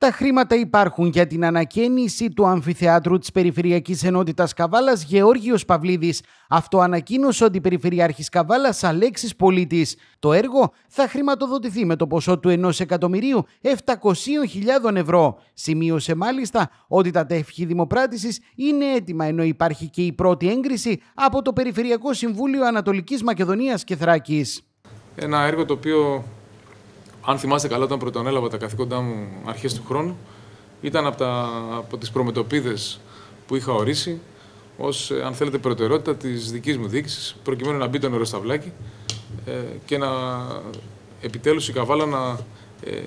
Τα χρήματα υπάρχουν για την ανακαίνιση του αμφιθεάτρου της Περιφερειακής Ενότητας Καβάλας Γεώργιος Παυλίδης. Αυτό ανακοίνωσε ο Αντιπεριφερειάρχης Καβάλας Αλέξης Πολίτης. Το έργο θα χρηματοδοτηθεί με το ποσό του 1 εκατομμυρίου 700.000 ευρώ. Σημείωσε μάλιστα ότι τα τεύχη δημοπράτησης είναι έτοιμα ενώ υπάρχει και η πρώτη έγκριση από το Περιφερειακό Συμβούλιο Ανατολικής Μακεδονίας και Θράκης. Ένα έργο το οποίο αν θυμάστε καλά, όταν πρωτονέλαβα τα καθήκοντά μου αρχές του χρόνου, ήταν από, τα, από τις προμετωπίδες που είχα ορίσει ως, ε, αν θέλετε, προτεραιότητα της δικής μου διοίκησης, προκειμένου να μπει το νερό στα βλάκι ε, και να επιτέλους η Καβάλα να ε,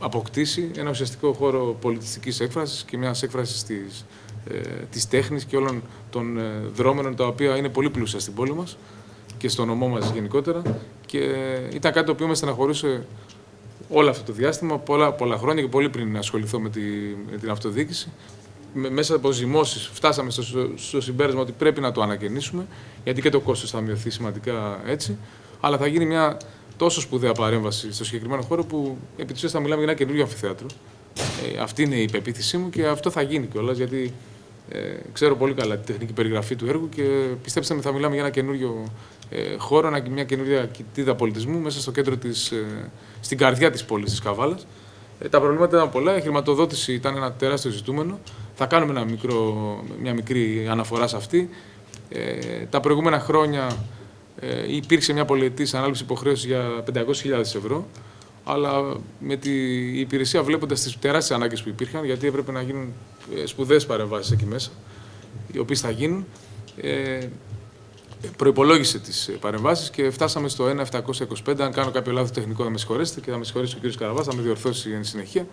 αποκτήσει ένα ουσιαστικό χώρο πολιτιστικής έκφρασης και μιας έκφρασης της, ε, της τέχνης και όλων των ε, δρόμενων τα οποία είναι πολύ πλούσια στην πόλη μας και στο νομό μας γενικότερα. Και ήταν κάτι το οποίο με στεναχωρούσε όλο αυτό το διάστημα, πολλά, πολλά χρόνια και πολύ πριν ασχοληθώ με, τη, με την αυτοδιοίκηση. μέσα από ζυμώσεις φτάσαμε στο, στο συμπέρασμα ότι πρέπει να το ανακαινήσουμε, γιατί και το κόστος θα μειωθεί σημαντικά έτσι. Αλλά θα γίνει μια τόσο σπουδαία παρέμβαση στο συγκεκριμένο χώρο που επί της θα μιλάμε για ένα καινούριο αμφιθέατρο. Ε, αυτή είναι η πεποίθησή μου και αυτό θα γίνει κιόλας, γιατί ε, ξέρω πολύ καλά τη τεχνική περιγραφή του έργου και πιστέψτε με, θα μιλάμε για ένα καινούριο ε, χώρο, μια καινούργια κοιτίδα πολιτισμού μέσα στο κέντρο της, ε, στην καρδιά της πόλης της Καβάλας. Ε, τα προβλήματα ήταν πολλά, η χρηματοδότηση ήταν ένα τεράστιο ζητούμενο. Θα κάνουμε ένα μικρό, μια μικρή αναφορά σε αυτή. Ε, τα προηγούμενα χρόνια ε, υπήρξε μια πολιετής ανάληψη υποχρέωσης για 500.000 ευρώ. Αλλά με την υπηρεσία βλέποντας τις τεράστιες ανάγκες που υπήρχαν, γιατί έπρεπε να γίνουν ε, σπουδαίες παρεμβάσεις εκεί μέσα, οι οποίες θα γίνουν, ε, προπολόγησε τις παρεμβάσεις και φτάσαμε στο 1.725. Αν κάνω κάποιο λάθος τεχνικό, θα με συγχωρέσετε και θα με συγχωρήσει ο κ. Καραβάς, θα με διορθώσει εν συνεχεία.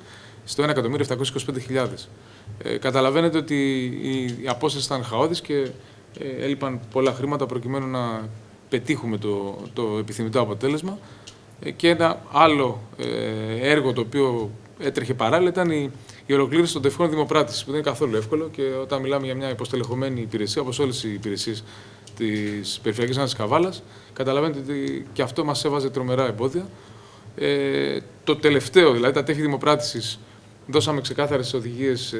Στο 1.725.000. Ε, καταλαβαίνετε ότι η απόσταση ήταν χαόδης και ε, έλειπαν πολλά χρήματα προκειμένου να πετύχουμε το, το επιθυμητό αποτέλεσμα. Ε, και ένα άλλο ε, έργο το οποίο έτρεχε παράλληλα ήταν η, η ολοκλήρωση των τευχών δημοπράτησης, που δεν είναι καθόλου εύκολο και όταν μιλάμε για μια υποστελεχωμένη υπηρεσία, όπως όλες οι υπηρεσίες της Περιφερειακής Άννα Καβάλας, καταλαβαίνετε ότι και αυτό μας έβαζε τρομερά εμπόδια. Ε, το τελευταίο, δηλαδή τα τέχη δημοπράτησης, δώσαμε ξεκάθαρες οδηγίες σε,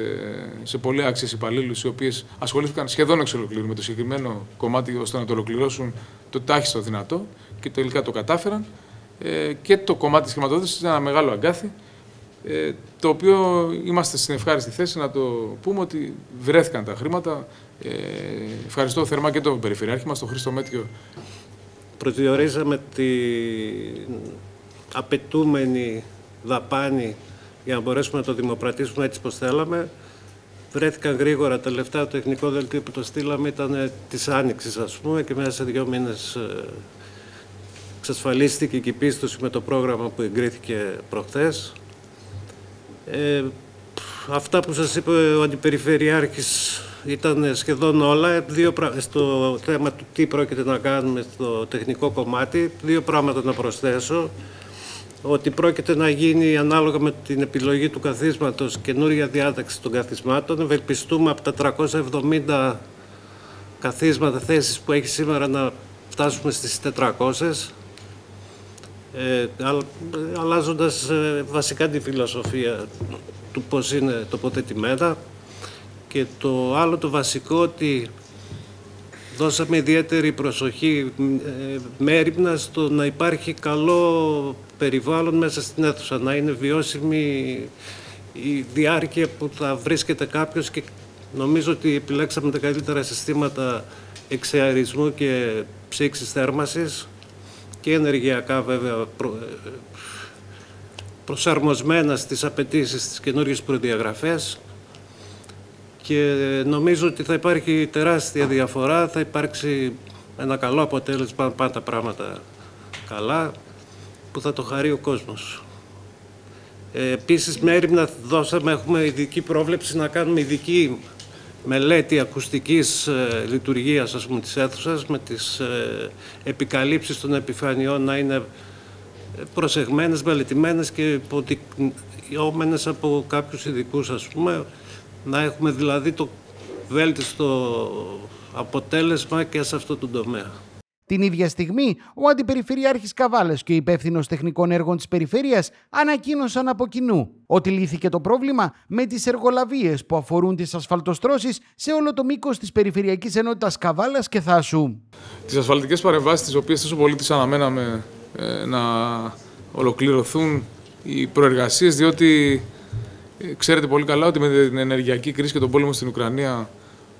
σε πολλοί άξιες υπαλλήλους, οι οποίες ασχολήθηκαν σχεδόν εξ ολοκλήρου με το συγκεκριμένο κομμάτι, ώστε να το ολοκληρώσουν το τάχιστο δυνατό και τελικά το κατάφεραν. Ε, και το κομμάτι της χρηματοδότησης ήταν ένα μεγάλο αγκάθι. Ε, το οποίο είμαστε στην ευχάριστη θέση να το πούμε ότι βρέθηκαν τα χρήματα. Ε, ευχαριστώ θερμά και τον Περιφερειάρχη μας, τον Χρήστο Μέτριο. Προσδιορίζαμε την απαιτούμενη δαπάνη για να μπορέσουμε να το δημοπρατήσουμε έτσι πως θέλαμε. Βρέθηκαν γρήγορα τα λεφτά, το τεχνικό δελτίο που το στείλαμε ήταν της Άνοιξης ας πούμε και μέσα σε δύο μήνες ε, εξασφαλίστηκε και η πίστοση με το πρόγραμμα που εγκρίθηκε προχθές. Ε, αυτά που σας είπε ο Αντιπεριφερειάρχης ήταν σχεδόν όλα. Δύο, στο θέμα του τι πρόκειται να κάνουμε στο τεχνικό κομμάτι, δύο πράγματα να προσθέσω. Ότι πρόκειται να γίνει ανάλογα με την επιλογή του καθίσματος καινούρια διάταξη των καθισμάτων. Ευελπιστούμε από τα 370 καθίσματα θέσεις που έχει σήμερα να φτάσουμε στις 400 ε, αλλάζοντας ε, βασικά τη φιλοσοφία του πώς είναι τοποθετημένα και το άλλο το βασικό ότι δώσαμε ιδιαίτερη προσοχή ε, μέρημνα στο να υπάρχει καλό περιβάλλον μέσα στην αίθουσα, να είναι βιώσιμη η διάρκεια που θα βρίσκεται κάποιος και νομίζω ότι επιλέξαμε τα καλύτερα συστήματα εξαιαρισμού και ψήξης θέρμασης και ενεργειακά βέβαια προ, προσαρμοσμένα στις απαιτήσεις στις καινούργιες προδιαγραφές και νομίζω ότι θα υπάρχει τεράστια διαφορά, θα υπάρξει ένα καλό αποτέλεσμα, πάντα τα πράγματα καλά, που θα το χαρεί ο κόσμος. Ε, επίσης, με έρημνα δώσαμε, έχουμε ειδική πρόβλεψη να κάνουμε ειδική μελέτη ακουστικής ε, λειτουργίας ας πούμε, της αίθουσας με τις ε, επικαλύψεις των επιφανειών να είναι προσεγμένες, μελετημένες και υποδεικνυόμενες από κάποιους ειδικούς ας πούμε να έχουμε δηλαδή το βέλτιστο αποτέλεσμα και σε αυτό το τομέα. Την ίδια στιγμή, ο Αντιπεριφερειάρχης Καβάλας και ο υπεύθυνος τεχνικών έργων της περιφέρειας ανακοίνωσαν από κοινού ότι λύθηκε το πρόβλημα με τις εργολαβίες που αφορούν τις ασφαλτοστρώσεις σε όλο το μήκος της Περιφερειακής Ενότητας Καβάλας και Θάσου. Τις ασφαλτικές παρεμβάσεις τις οποίες τόσο πολύ τις αναμέναμε ε, να ολοκληρωθούν οι προεργασίες διότι ε, ξέρετε πολύ καλά ότι με την ενεργειακή κρίση και τον πόλεμο στην Ουκρανία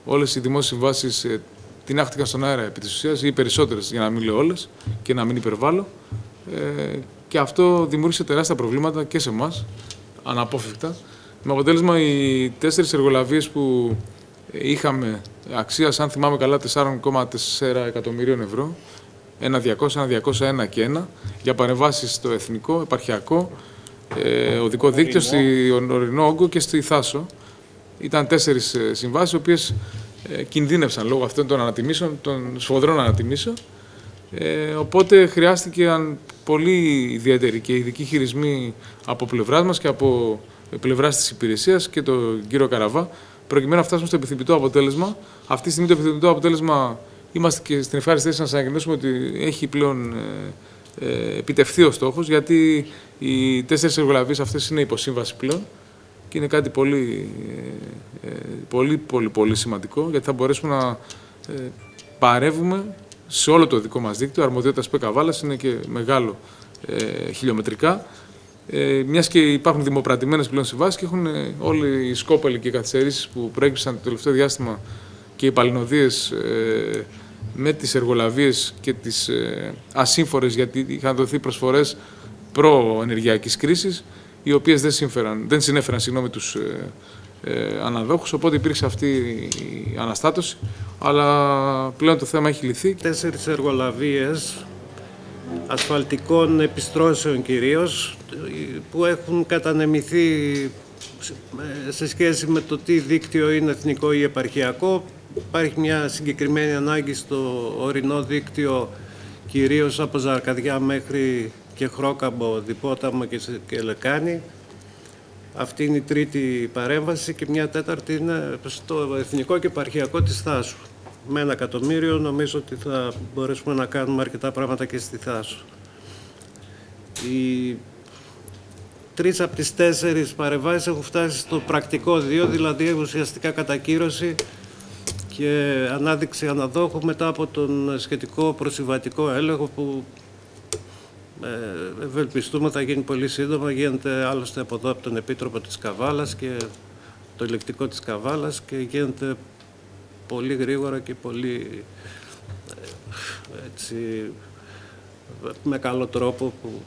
όλες οι δημόσιες συμβάσεις ε, την άχτηκαν στον αέρα επί της ουσίας, ή περισσότερες για να μην λέω όλες και να μην υπερβάλλω. Ε, και αυτό δημιούργησε τεράστια προβλήματα και σε εμάς, αναπόφευκτα. Με αποτέλεσμα οι τέσσερις εργολαβίες που είχαμε αξίας, αν θυμάμαι καλά, 4,4 εκατομμυρίων ευρώ, ένα 200, ένα 201 και ένα, για παρεμβάσεις στο εθνικό, επαρχιακό, ε, οδικό δίκτυο, στη Ορεινό Όγκο και στη Θάσο. Ήταν τέσσερις ε, συμβάσεις, οι οποίες ε, κινδύνευσαν λόγω αυτών των ανατιμήσεων, των σφοδρών ανατιμήσεων. Ε, οπότε χρειάστηκαν πολύ ιδιαίτεροι και ειδικοί χειρισμοί από πλευράς μας και από πλευράς της υπηρεσίας και τον κύριο Καραβά, προκειμένου να φτάσουμε στο επιθυμητό αποτέλεσμα. Αυτή τη στιγμή το επιθυμητό αποτέλεσμα είμαστε και στην ευχάριστη θέση να σας ανακοινώσουμε ότι έχει πλέον ε, ε, επιτευχθεί ο στόχος, γιατί οι τέσσερις εργολαβίε αυτές είναι υποσύμβαση πλέον και είναι κάτι πολύ, ε, πολύ, πολύ, πολύ σημαντικό γιατί θα μπορέσουμε να ε, παρεύουμε σε όλο το δικό μας δίκτυο. Αρμοδιότητας ΠΕΚΑ Καβάλας είναι και μεγάλο ε, χιλιομετρικά. Ε, Μιας και υπάρχουν δημοπρατημένες πλέον συμβάσεις και έχουν ε, όλοι οι σκόπελοι και οι καθυστερήσεις που προέκυψαν το τελευταίο διάστημα και οι παλινοδίες ε, με τις εργολαβίες και τις ε, ασύμφορες γιατί είχαν δοθεί προσφορές προ-ενεργειακής κρίσης οι οποίες δεν, σύμφεραν, δεν συνέφεραν συγγνώμη, τους ε, ε, αναδόχους, οπότε υπήρξε αυτή η αναστάτωση, αλλά πλέον το θέμα έχει λυθεί. Τέσσερις εργολαβίες ασφαλτικών επιστρώσεων κυρίως, που έχουν κατανεμηθεί σε σχέση με το τι δίκτυο είναι εθνικό ή επαρχιακό. Υπάρχει μια συγκεκριμένη ανάγκη στο ορεινό δίκτυο, κυρίως από Ζαρκαδιά μέχρι και Χρόκαμπο, Διπόταμο και Λεκάνη. Αυτή είναι η τρίτη παρέμβαση και μια τέταρτη είναι στο Εθνικό και Επαρχιακό της Θάσου. Με ένα εκατομμύριο νομίζω ότι θα μπορέσουμε να κάνουμε αρκετά πράγματα και στη Θάσου. Οι τρεις από τις τέσσερις παρεμβάσεις έχουν φτάσει στο πρακτικό δύο, δηλαδή ουσιαστικά κατακύρωση και ανάδειξη αναδόχου μετά από τον σχετικό προσυμβατικό έλεγχο που ε, ευελπιστούμε θα γίνει πολύ σύντομα. Γίνεται άλλωστε από εδώ από τον Επίτροπο της Καβάλας και το ηλεκτρικό της Καβάλας και γίνεται πολύ γρήγορα και πολύ ε, έτσι, με καλό τρόπο που